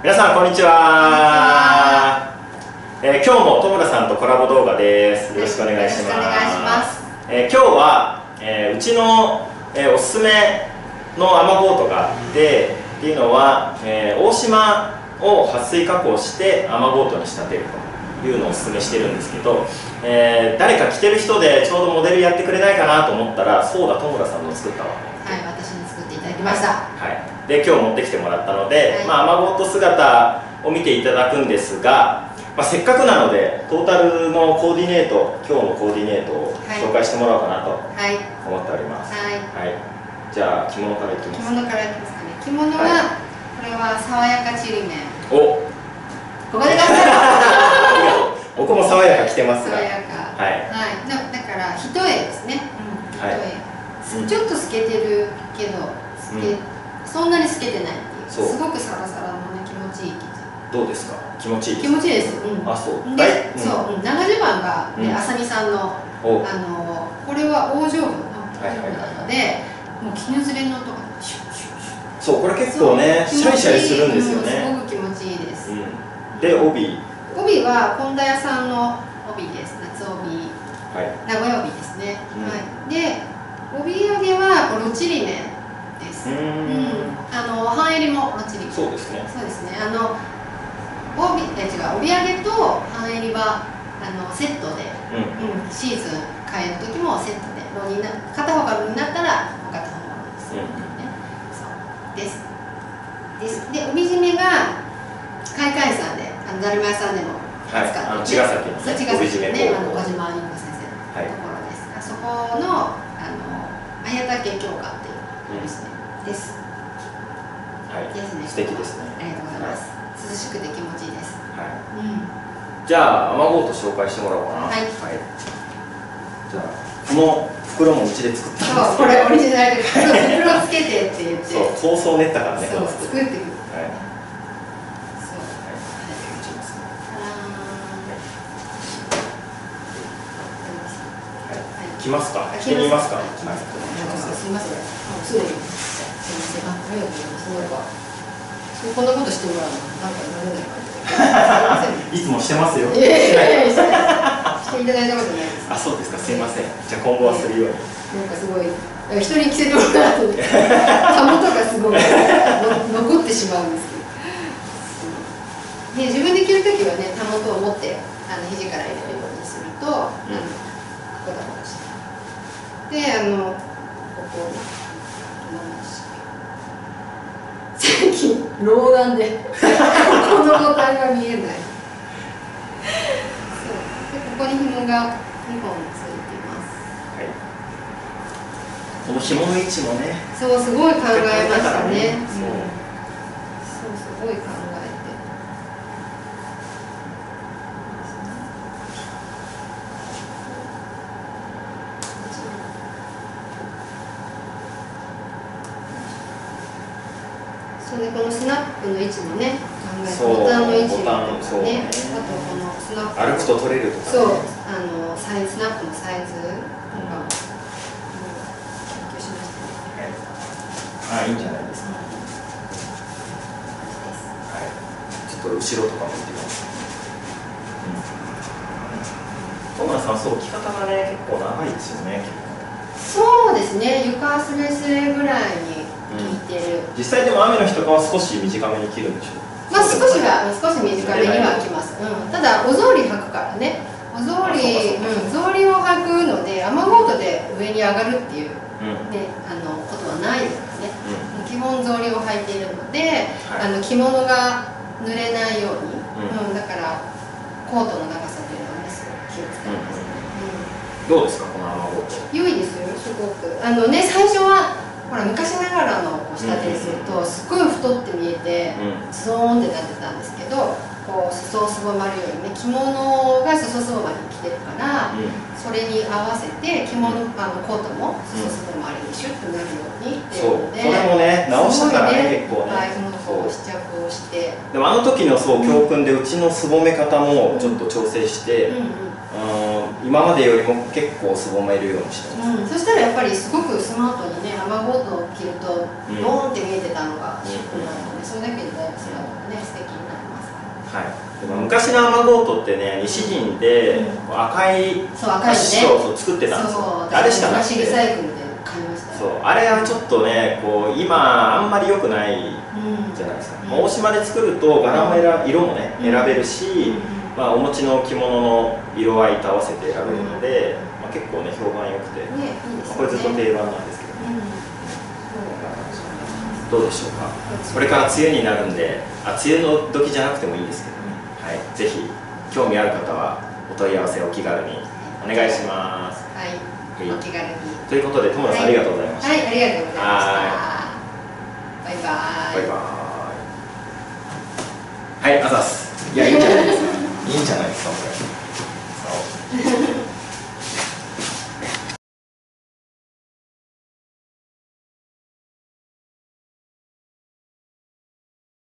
皆さんこんにちは。えー、今日も戸村さんとコラボ動画です。よろしくお願いします。えー、今日は、えー、うちの、えおすすめのアマボートがあってっていうのは、え大島を撥水加工してアマボートに仕立てるというのをおすすめしてるんですけど、え誰か着てる人でちょうどモデルやってくれないかなと思ったらそうだ戸村さんの作ったわ。はい私に作っていただきました。はいで今日持ってきてもらったので、はい、まあ、雨ごと姿を見ていただくんですが、まあ、せっかくなのでトータルのコーディネート今日のコーディネートを紹介してもらおうかなと思っております、はい、はい、じゃあ着物からいきます。着物からいきますかね。着物は、はい、これは爽やかちりめん。お。ここで出した僕も爽やか着てますが。爽やか。はい、はい、だから一重ですね、うん、はい、ちょっと透けてるけど透け、うんそんなに透けてないっていう。すごくサラサラのね気持ちいい生地。どうですか？気持ちいい気持ちいいです、うん、あそう。で、うん、そう、うん、長襦袢が、ね、あさみさんのあのこれは大丈夫なの？で、もう絹ずれの音がシュッシュッシュそうこれ結構ねシャリシャリするんですよね、すごく気持ちいいです、で帯。帯は本田屋さんの帯です。夏帯、はい、名古屋帯ですね、はい。で帯揚げはロチリネです。うん、あの半襟ももちろん。そうですね。そうですね。あの帯え違う帯揚げと半襟はあのセットで、うん、うん、シーズン変える時もセットでロにな片方がロになったら片方がロです。うん、ね。そうです。ですで帯締めが開会さんであのだるま屋さんでも使って、はい、茅ヶ崎の、ね、茅ヶ崎ねあの小島由美子先生のところです。はい、そこのあの綾竹京香っていうですね、です。はい。ですね。素敵ですね。ありがとうございます。涼しくて気持ちいいです。はい。うん。じゃあ雨ゴート紹介してもらおうかな。はい。はい、じゃあこの袋もうちで作ったそうこれオリジナルで袋つけてって言って。そう構想練ったからね。そう作ってくる。はい。来ますか？来ますみません。すぐにすみません。あありがとうございますなん。かこん。なことしてもらうのなん。かなれないいつもしてますよ。いやいやいやしていただいたことないです。あ、そうですか。すみません。じゃあ今後はするように。なん。かすごい人に着せてもらうとたもとがすごい残ってしまうん。ですけど。ね自分で着るときはねたもとを持ってあの肘から入れるようにすると、うん、あのここだもしてであのこ最近老眼で。このボタンが見えない。そう。でここに紐が2本ついています、はい、この紐の位置もね。そうすごい考えましたね、ね、そう。そうすごい考えそうね、このスナップの位置もね、考えて、ボタンの位置とかね、あとこのスナップ。歩くと取れるとか、ね、そう、あのサイスナップのサイズとか、うん、研究しましたね。はい、あ、いいんじゃないですか。はい、ちょっと後ろとかも見てみます。ト村さん、そう、着方がね、結構長いですよね。そうですね、床すれすれぐらいに。聞いてる、実際でも雨の日とかは少し短めに切るんでしょう？まあ少しは少し短めにはきます、うん、ただお草履履くからね。お草履うん。草履を履くので雨ゴートで上に上がるっていう、ね、あのことはないですね、うん、基本草履を履いているので、はい、あの着物が濡れないように、うん、だからコートの長さというのはねすごく気をつけます、どうですかこの雨ゴート良いですよすごく。あのね最初はほら昔ながらの仕立てにするとすっごい太って見えてズドーンってなってたんですけどこう裾をすぼまるようにね着物が裾すぼまりに着てるから、それに合わせて着物あのコートも裾すぼまりにシュッとなるようにっていうので、それもね直したからね結構ね。はいもう。試着をして。でもあの時のそう教訓でうちのすぼめ方もちょっと調整して、うんうん今までよりも結構すぼめるようにしてます、うん、そしたらやっぱりすごくスマートにね雨雨ゴートを着るとドーンって見えてたのがシックなので、それだけでだいぶ姿がね素敵になります。はい、昔の雨ゴートってね西陣で赤いそう赤いね。そう作ってたんですよ。あれしかなくて。リサイクルで買いました。そう。あれはちょっとねこう今あんまり良くないじゃないですか、うん、大島で作ると柄も選色もね、選べるし、まあ、お持ちの着物の色合いと合わせて選べるので、まあ、結構ね評判良くて、ねね、これずっと定番なんですけどね、どうでしょうか？これから梅雨になるんであ梅雨の時じゃなくてもいいんですけどね、はい、ぜひ興味ある方はお問い合わせお気軽にお願いします。はい、はい、お気軽に。ということで、友田さん、はい、ありがとうございました。はい、ありがとうございました。バイバイ。バイバイ。はい、あざす。いや、いいんじゃないですか？いいんじゃないですか、これ。